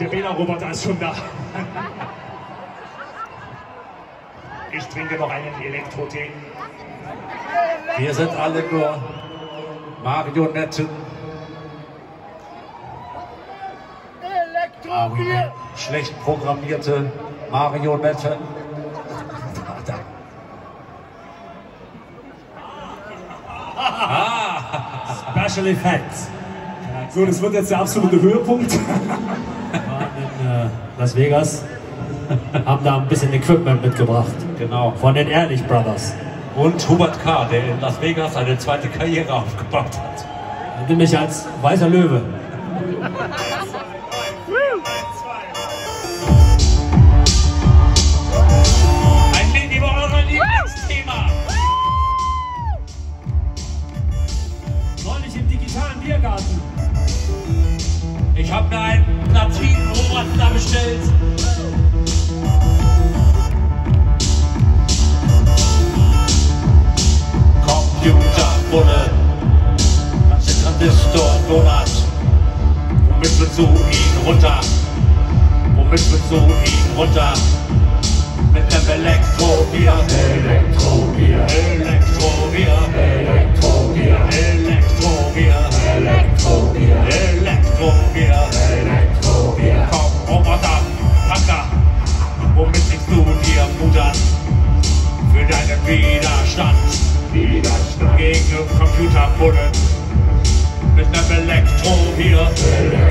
Der Wählerroboter ist schon da. Ich trinke noch einen Elektro-Tee. Wir sind alle nur Marionetten. Elektrobier! Schlecht programmierte Marionetten. Special Effects. So, das wird jetzt der absolute Höhepunkt. äh, Las Vegas, haben da ein bisschen Equipment mitgebracht. Genau. Von den Ehrlich Brothers. Und Hubert K., der in Las Vegas eine zweite Karriere aufgebaut hat. Nämlich als weißer Löwe. Ein Lied über euer Lieblingsthema. Neulich im digitalen Biergarten. Ich habe mir einen Platin-Roboter bestellt. Computerbulle, das ist Transistor-Donut. Womit willst du ihn runter? Womit willst du ihn runter? Mit einem Elektrobier. Elektrobier, Widerstand. Widerstand. Gegen Computerbulle. Mit nem Elektro hier. Elektro.